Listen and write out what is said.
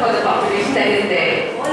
for the population that is there.